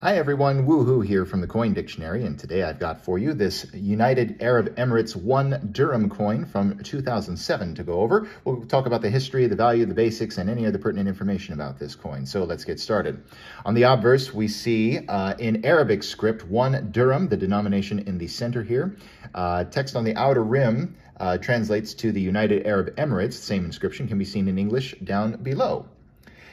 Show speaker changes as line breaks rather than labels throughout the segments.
Hi everyone, WooWho here from the Coin Dictionary, and today I've got for you this United Arab Emirates 1 dirham coin from 2007 to go over. We'll talk about the history, the value, the basics, and any other pertinent information about this coin. So let's get started. On the obverse, we see uh, in Arabic script 1 dirham, the denomination in the center here. Uh, text on the outer rim uh, translates to the United Arab Emirates. Same inscription can be seen in English down below.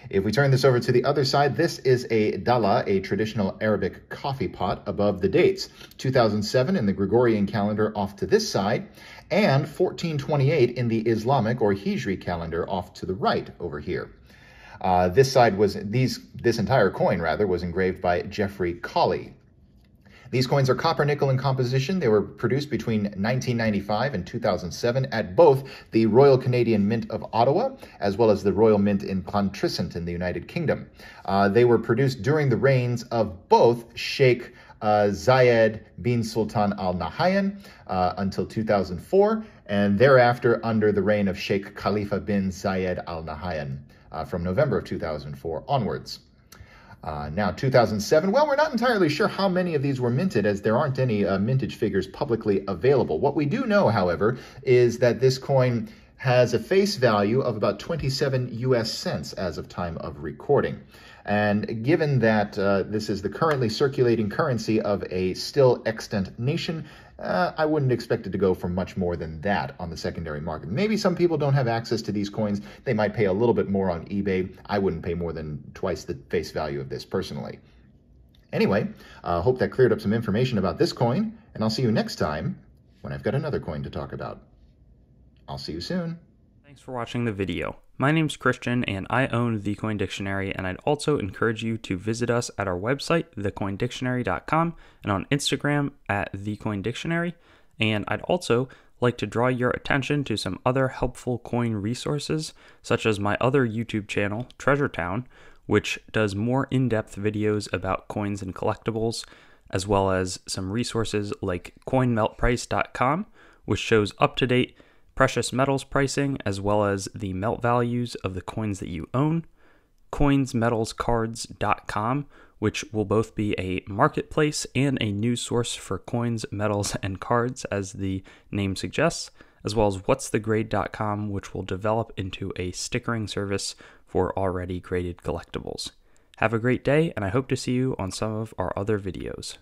If we turn this over to the other side, this is a dala, a traditional Arabic coffee pot above the dates. 2007 in the Gregorian calendar off to this side, and 1428 in the Islamic or Hijri calendar off to the right over here. Uh, this side was, these, this entire coin rather, was engraved by Geoffrey Colley. These coins are copper nickel in composition. They were produced between 1995 and 2007 at both the Royal Canadian Mint of Ottawa as well as the Royal Mint in Llantrisant in the United Kingdom. Uh, they were produced during the reigns of both Sheikh uh, Zayed bin Sultan Al Nahyan uh, until 2004, and thereafter under the reign of Sheikh Khalifa bin Zayed Al Nahyan uh, from November of 2004 onwards. Uh, now, 2007, well, we're not entirely sure how many of these were minted as there aren't any uh, mintage figures publicly available. What we do know, however, is that this coin has a face value of about 27 US cents as of time of recording. And given that uh, this is the currently circulating currency of a still extant nation, uh, I wouldn't expect it to go for much more than that on the secondary market. Maybe some people don't have access to these coins. They might pay a little bit more on eBay. I wouldn't pay more than twice the face value of this personally. Anyway, I uh, hope that cleared up some information about this coin, and I'll see you next time when I've got another coin to talk about. I'll see you soon.
Thanks for watching the video. My name's Christian and I own The Coin Dictionary and I'd also encourage you to visit us at our website, thecoindictionary.com and on Instagram at thecoindictionary. And I'd also like to draw your attention to some other helpful coin resources, such as my other YouTube channel, Treasure Town, which does more in-depth videos about coins and collectibles, as well as some resources like coinmeltprice.com, which shows up-to-date precious metals pricing, as well as the melt values of the coins that you own, coinsmetalscards.com, which will both be a marketplace and a new source for coins, metals, and cards, as the name suggests, as well as what'sthegrade.com, which will develop into a stickering service for already graded collectibles. Have a great day, and I hope to see you on some of our other videos.